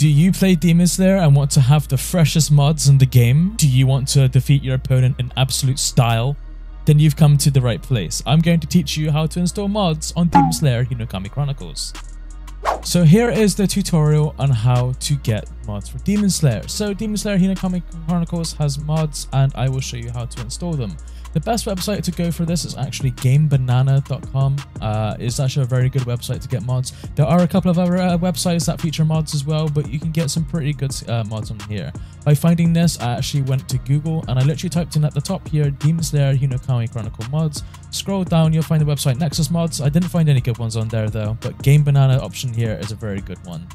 Do you play Demon Slayer and want to have the freshest mods in the game? Do you want to defeat your opponent in absolute style? Then you've come to the right place. I'm going to teach you how to install mods on Demon Slayer Hinokami Chronicles. So here is the tutorial on how to get mods for Demon Slayer. So Demon Slayer Hinokami Chronicles has mods and I will show you how to install them. The best website to go for this is actually gamebanana.com. Uh, it's actually a very good website to get mods. There are a couple of other uh, websites that feature mods as well, but you can get some pretty good uh, mods on here. By finding this, I actually went to Google and I literally typed in at the top here, Demon Slayer Hinokami Chronicle mods. Scroll down, you'll find the website Nexus Mods. I didn't find any good ones on there though, but Game Banana option here is a very good one.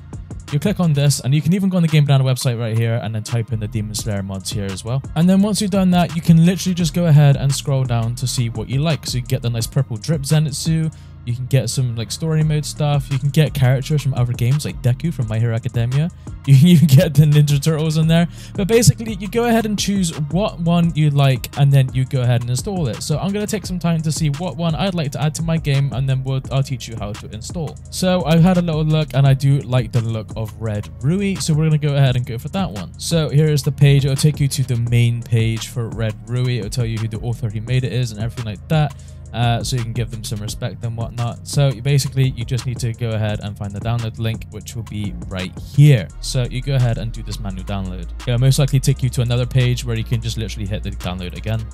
You click on this and you can even go on the Game Banana website right here and then type in the Demon Slayer mods here as well. And then once you've done that, you can literally just go ahead and scroll down to see what you like. So you get the nice purple drip Zenitsu, you can get some like story mode stuff. You can get characters from other games like Deku from My Hero Academia. You can even get the Ninja Turtles in there. But basically, you go ahead and choose what one you like and then you go ahead and install it. So I'm to take some time to see what one I'd like to add to my game and then we'll, I'll teach you how to install. So I've had a little look and I do like the look of Red Rui. So we're to go ahead and go for that one. So here is the page. It'll take you to the main page for Red Rui. It'll tell you who the author who made it is and everything like that uh, so you can give them some respect and whatnot. So basically, you just need to go ahead and find the download link, which will be right here. So you go ahead and do this manual download. It'll most likely take you to another page where you can just literally hit the download again.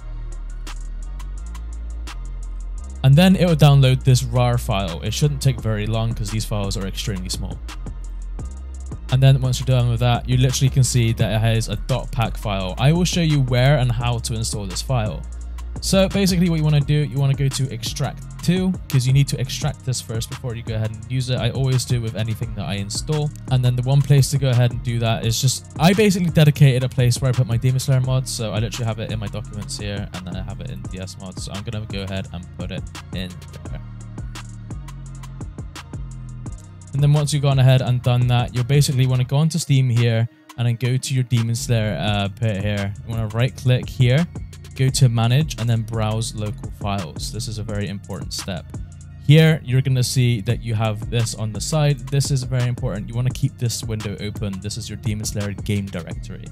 And then it will download this RAR file. It shouldn't take very long because these files are extremely small. And then once you're done with that, you literally can see that it has a .pack file. I will show you where and how to install this file. So basically what you want to do, you want to go to extract to because you need to extract this first before you go ahead and use it. I always do with anything that I install. And then the one place to go ahead and do that is just, I basically dedicated a place where I put my Demon Slayer mods. So I literally have it in my documents here and then I have it in DS mods. So I'm going to go ahead and put it in there. And then once you've gone ahead and done that, you'll basically want to go onto Steam here and then go to your Demon Slayer uh, pit here. You want to right click here go to manage and then browse local files. This is a very important step. Here, you're going to see that you have this on the side. This is very important. You want to keep this window open. This is your Demon Slayer game directory.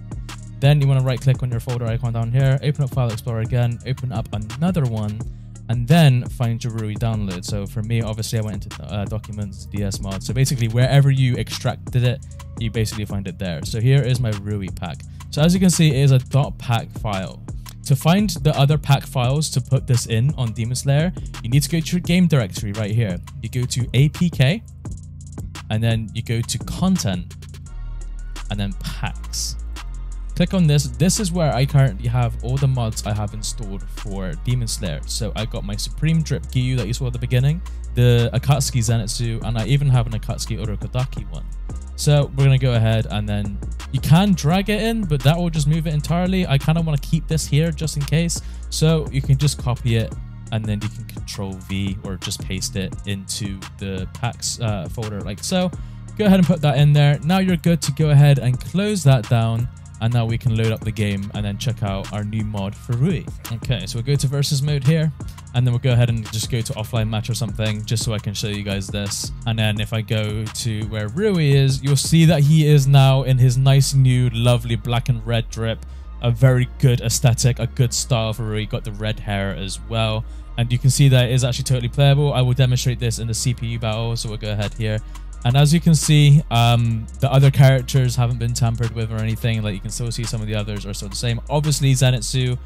Then you want to right click on your folder icon down here, open up File Explorer again, open up another one, and then find your Rui download. So for me, obviously I went into uh, Documents, DS Mod. So basically wherever you extracted it, you basically find it there. So here is my Rui pack. So as you can see, it is a .pack file. To find the other pack files to put this in on Demon Slayer, you need to go to your game directory right here. You go to APK, and then you go to Content, and then Packs. Click on this. This is where I currently have all the mods I have installed for Demon Slayer. So I got my Supreme Drip Giyu that you saw at the beginning, the Akatsuki Zenitsu, and I even have an Akatsuki Urokodaki one. So we're going to go ahead and then you can drag it in, but that will just move it entirely. I kind of want to keep this here just in case. So you can just copy it and then you can control V or just paste it into the packs uh, folder like so. Go ahead and put that in there. Now you're good to go ahead and close that down and now we can load up the game and then check out our new mod for Rui. Okay, so we'll go to versus mode here, and then we'll go ahead and just go to offline match or something, just so I can show you guys this. And then if I go to where Rui is, you'll see that he is now in his nice new lovely black and red drip. A very good aesthetic, a good style for Rui. Got the red hair as well. And you can see that it is actually totally playable. I will demonstrate this in the CPU battle, so we'll go ahead here and as you can see, um, the other characters haven't been tampered with or anything. Like you can still see some of the others are still the same. Obviously, Zenitsu,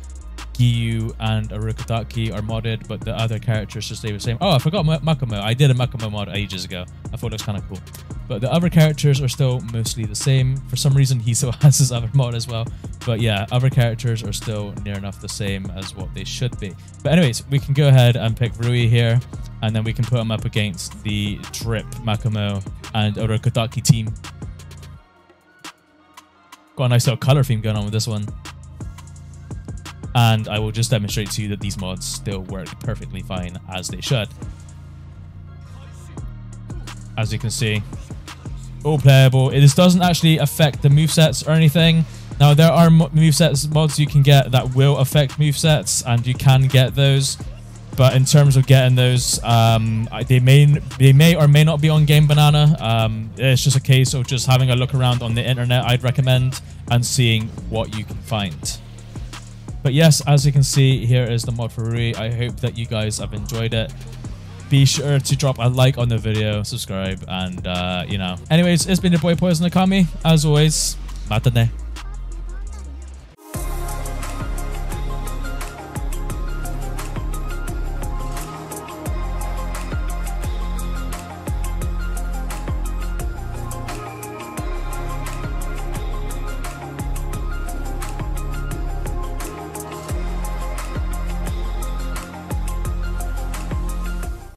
Giyu, and Urokodaki are modded, but the other characters just stay the same. Oh, I forgot Makomo. I did a Makomo mod ages ago. I thought it was kind of cool. But the other characters are still mostly the same. For some reason, he still has his other mod as well. But yeah, other characters are still near enough the same as what they should be. But anyways, we can go ahead and pick Rui here and then we can put him up against the Drip, Makomo, and Urokodaki team. Got a nice little color theme going on with this one. And I will just demonstrate to you that these mods still work perfectly fine as they should. As you can see, all playable. This doesn't actually affect the movesets or anything. Now, there are movesets mods you can get that will affect movesets, and you can get those But in terms of getting those, um, they may they may or may not be on Game Banana. Um, it's just a case of just having a look around on the internet. I'd recommend and seeing what you can find. But yes, as you can see, here is the mod for Rui. I hope that you guys have enjoyed it. Be sure to drop a like on the video, subscribe, and uh, you know. Anyways, it's been your boy Poison Okami. As always, matane.